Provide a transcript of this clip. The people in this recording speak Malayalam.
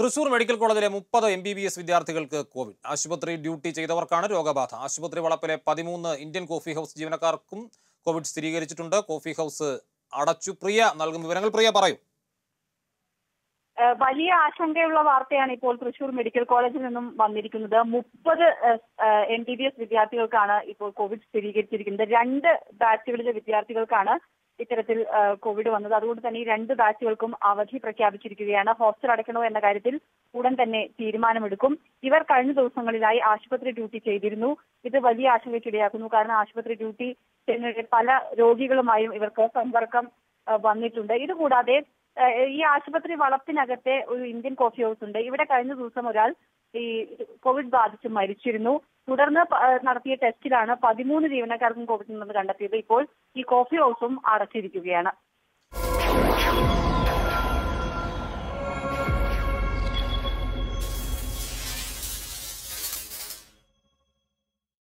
തൃശൂർ മെഡിക്കൽ കോളേജിലെ മുപ്പത് എം ബി ബി എസ് വിദ്യാർത്ഥികൾക്ക് കോവിഡ്. ആശുപത്രി ഡ്യൂട്ടി ചെയ്തവർക്കാണ് രോഗബാധ. ആശുപത്രി വളപ്പിലെ പതിമൂന്ന് ഇന്ത്യൻ കോഫി ഹൗസ് ജീവനക്കാർക്കും കോവിഡ് സ്ഥിരീകരിച്ചിട്ടുണ്ട്. കോഫി ഹൗസ് അടച്ചു. പ്രിയ നൽകും വിവരങ്ങൾ പ്രിയ പറയൂ. വലിയ ആശങ്കയുള്ള വാർത്തയാണ് ഇപ്പോൾ തൃശൂർ മെഡിക്കൽ കോളേജിൽ നിന്നും വന്നിരിക്കുന്നത്. മുപ്പത് എം ബി ബി എസ് വിദ്യാർത്ഥികൾക്കാണ് ഇപ്പോൾ കോവിഡ് സ്ഥിരീകരിച്ചിരിക്കുന്നത്. രണ്ട് ബാച്ചുകളിലെ വിദ്യാർത്ഥികൾക്കാണ് ഇത്തരത്തിൽ കോവിഡ് വന്നത്. അതുകൊണ്ട് തന്നെ ഈ രണ്ട് ബാച്ചുകൾക്കും അവധി പ്രഖ്യാപിച്ചിരിക്കുകയാണ്. ഹോസ്റ്റൽ അടയ്ക്കണോ എന്ന കാര്യത്തിൽ ഉടൻ തന്നെ തീരുമാനമെടുക്കും. ഇവർ കഴിഞ്ഞ ദിവസങ്ങളിലായി ആശുപത്രി ഡ്യൂട്ടി ചെയ്തിരുന്നു. ഇത് വലിയ ആശങ്കയ്ക്കിടയാക്കുന്നു. കാരണം ആശുപത്രി ഡ്യൂട്ടി ചെയ്യുന്നതിൽ പല രോഗികളുമായും ഇവർക്ക് സമ്പർക്കം വന്നിട്ടുണ്ട്. ഇതുകൂടാതെ ഈ ആശുപത്രി വളപ്പിനകത്തെ ഒരു ഇന്ത്യൻ കോഫി ഹൗസ് ഉണ്ട്. ഇവിടെ കഴിഞ്ഞ ദിവസം ഒരാൾ ഈ കോവിഡ് ബാധിച്ച് മരിച്ചിരുന്നു. തുടർന്ന് നടത്തിയ ടെസ്റ്റിലാണ് പതിമൂന്ന് ജീവനക്കാർക്കും കോവിഡ് ഉണ്ടെന്ന് കണ്ടെത്തിയത്. ഇപ്പോൾ ഈ കോഫി ഹൗസും അടച്ചിരിക്കുകയാണ്.